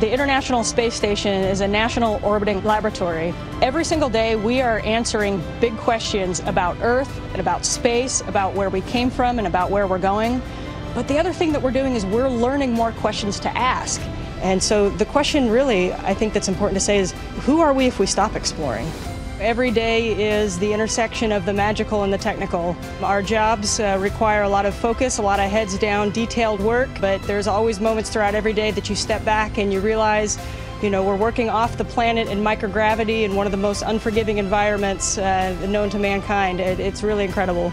The International Space Station is a national orbiting laboratory. Every single day, we are answering big questions about Earth and about space, about where we came from and about where we're going. But the other thing that we're doing is we're learning more questions to ask. And so the question really, I think that's important to say is who are we if we stop exploring? Every day is the intersection of the magical and the technical. Our jobs uh, require a lot of focus, a lot of heads down, detailed work, but there's always moments throughout every day that you step back and you realize, you know, we're working off the planet in microgravity in one of the most unforgiving environments uh, known to mankind. It, it's really incredible.